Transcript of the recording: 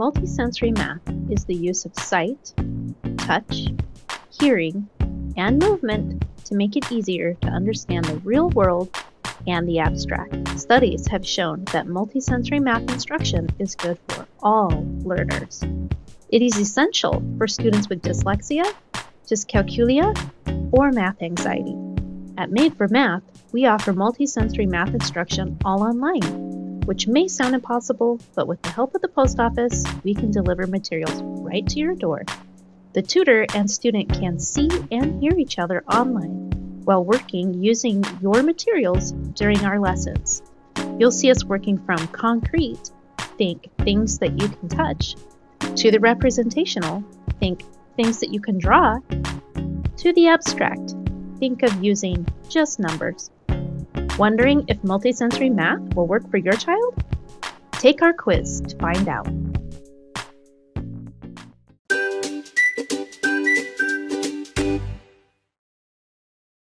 Multisensory math is the use of sight, touch, hearing, and movement to make it easier to understand the real world and the abstract. Studies have shown that multisensory math instruction is good for all learners. It is essential for students with dyslexia, dyscalculia, or math anxiety. At Made for Math, we offer multisensory math instruction all online, which may sound impossible, but with the help of the post office, we can deliver materials right to your door. The tutor and student can see and hear each other online while working using your materials during our lessons. You'll see us working from concrete, think things that you can touch, to the representational, think things that you can draw, to the abstract, think of using just numbers. Wondering if multisensory math will work for your child? Take our quiz to find out.